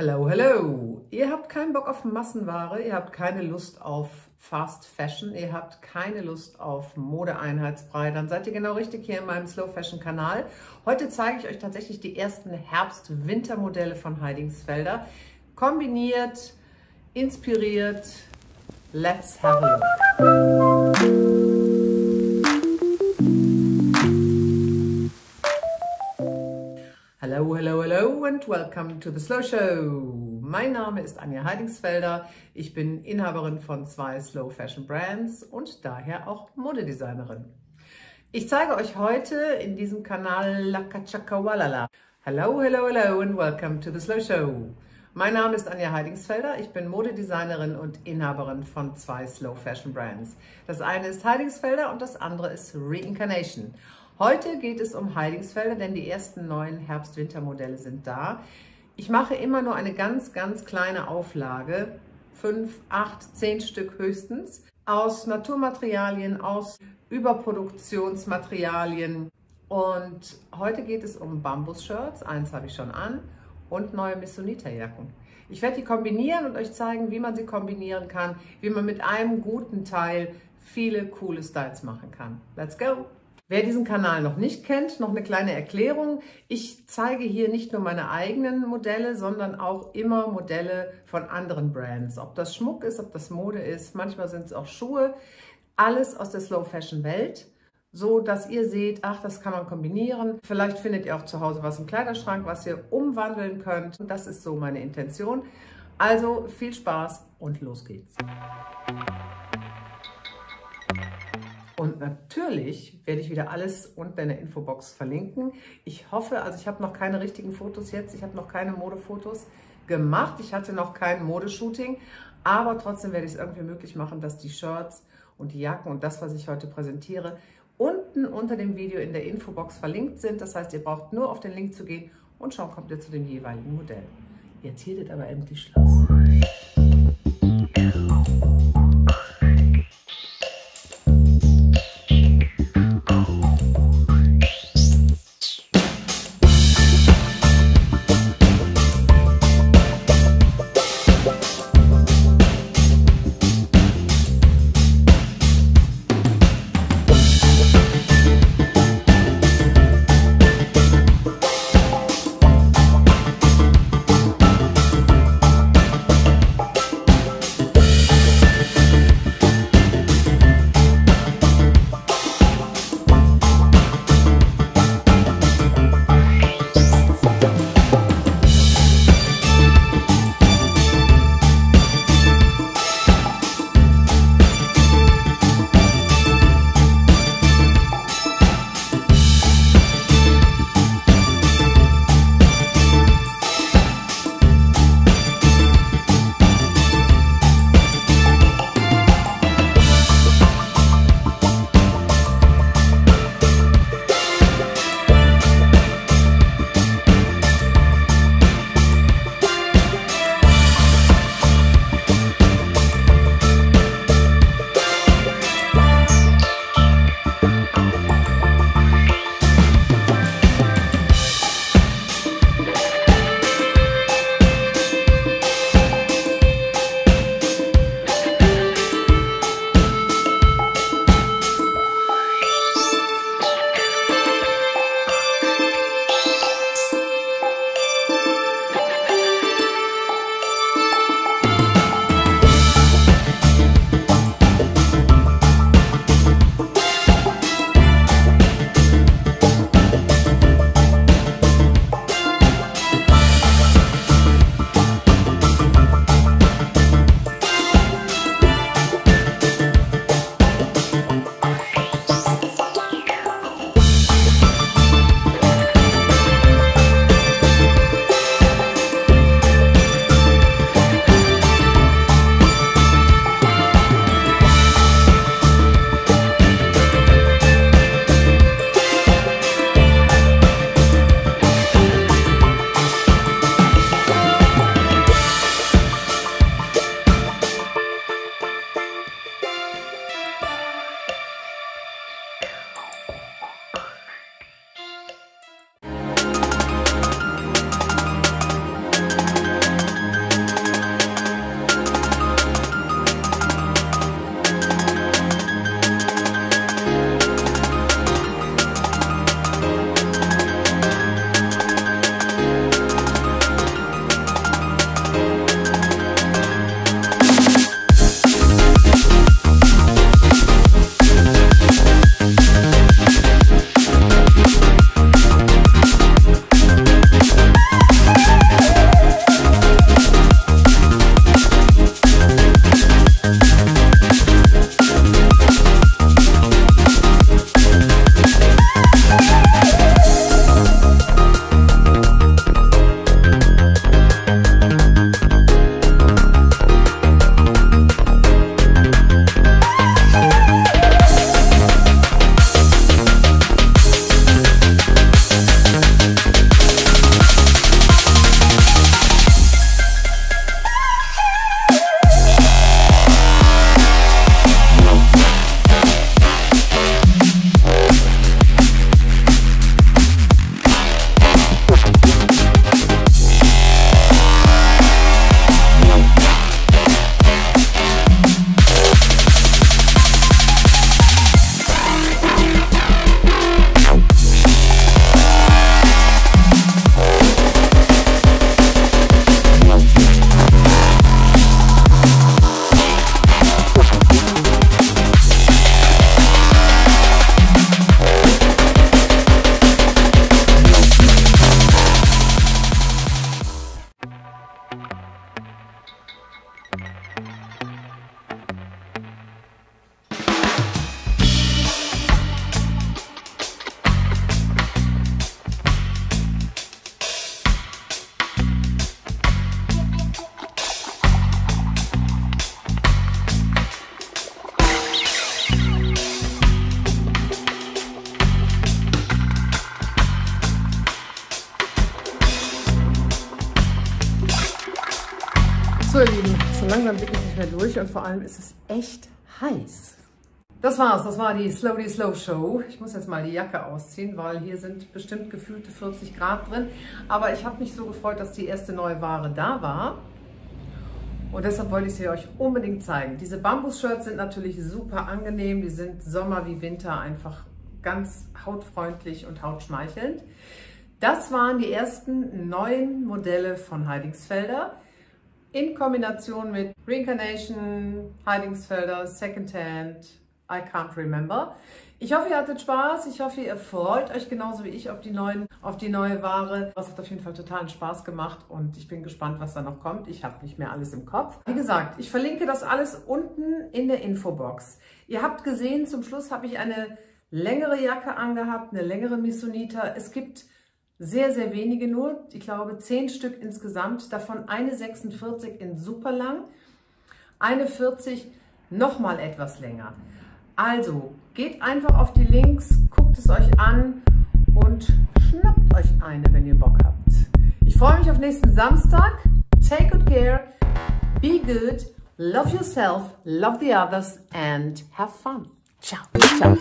Hello, hello! Ihr habt keinen Bock auf Massenware, ihr habt keine Lust auf Fast Fashion, ihr habt keine Lust auf Modeeinheitsbrei, dann seid ihr genau richtig hier in meinem Slow Fashion Kanal. Heute zeige ich euch tatsächlich die ersten Herbst-Winter-Modelle von Heidingsfelder. Kombiniert, inspiriert, let's have a look! And welcome to the Slow Show. Mein Name ist Anja Heidingsfelder. Ich bin Inhaberin von zwei Slow Fashion Brands und daher auch Modedesignerin. Ich zeige euch heute in diesem Kanal Lakachakawalala. Hello, hello, hello and welcome to the Slow Show. Mein Name ist Anja Heidingsfelder. Ich bin Modedesignerin und Inhaberin von zwei Slow Fashion Brands. Das eine ist Heidingsfelder und das andere ist Reincarnation. Heute geht es um Heidingsfelder, denn die ersten neuen Herbst-Winter-Modelle sind da. Ich mache immer nur eine ganz, ganz kleine Auflage, fünf, acht, zehn Stück höchstens, aus Naturmaterialien, aus Überproduktionsmaterialien. Und heute geht es um Bambus-Shirts, eins habe ich schon an, und neue Missonita-Jacken. Ich werde die kombinieren und euch zeigen, wie man sie kombinieren kann, wie man mit einem guten Teil viele coole Styles machen kann. Let's go! Wer diesen Kanal noch nicht kennt, noch eine kleine Erklärung. Ich zeige hier nicht nur meine eigenen Modelle, sondern auch immer Modelle von anderen Brands. Ob das Schmuck ist, ob das Mode ist, manchmal sind es auch Schuhe. Alles aus der Slow Fashion Welt, so dass ihr seht, ach, das kann man kombinieren. Vielleicht findet ihr auch zu Hause was im Kleiderschrank, was ihr umwandeln könnt. Und das ist so meine Intention. Also viel Spaß und los geht's. Und natürlich werde ich wieder alles unten in der Infobox verlinken. Ich hoffe, also ich habe noch keine richtigen Fotos jetzt, ich habe noch keine Modefotos gemacht. Ich hatte noch kein Modeshooting, aber trotzdem werde ich es irgendwie möglich machen, dass die Shirts und die Jacken und das, was ich heute präsentiere, unten unter dem Video in der Infobox verlinkt sind. Das heißt, ihr braucht nur auf den Link zu gehen und schon kommt ihr zu dem jeweiligen Modell. Jetzt wird aber endlich Schluss. Langsam blicke ich nicht mehr durch und vor allem ist es echt heiß. Das war's, das war die Slowly Slow Show. Ich muss jetzt mal die Jacke ausziehen, weil hier sind bestimmt gefühlte 40 Grad drin. Aber ich habe mich so gefreut, dass die erste neue Ware da war. Und deshalb wollte ich sie euch unbedingt zeigen. Diese Bambus-Shirts sind natürlich super angenehm. Die sind Sommer wie Winter einfach ganz hautfreundlich und hautschmeichelnd. Das waren die ersten neuen Modelle von Heidingsfelder in Kombination mit Reincarnation, Heidingsfelder, Secondhand, I can't remember. Ich hoffe, ihr hattet Spaß. Ich hoffe, ihr freut euch genauso wie ich auf die, neuen, auf die neue Ware. Das hat auf jeden Fall totalen Spaß gemacht und ich bin gespannt, was da noch kommt. Ich habe nicht mehr alles im Kopf. Wie gesagt, ich verlinke das alles unten in der Infobox. Ihr habt gesehen, zum Schluss habe ich eine längere Jacke angehabt, eine längere Missonita. Es gibt sehr, sehr wenige nur. Ich glaube, zehn Stück insgesamt. Davon eine 46 in super lang, eine 40 nochmal etwas länger. Also geht einfach auf die Links, guckt es euch an und schnappt euch eine, wenn ihr Bock habt. Ich freue mich auf nächsten Samstag. Take good care, be good, love yourself, love the others and have fun. Ciao. Ciao.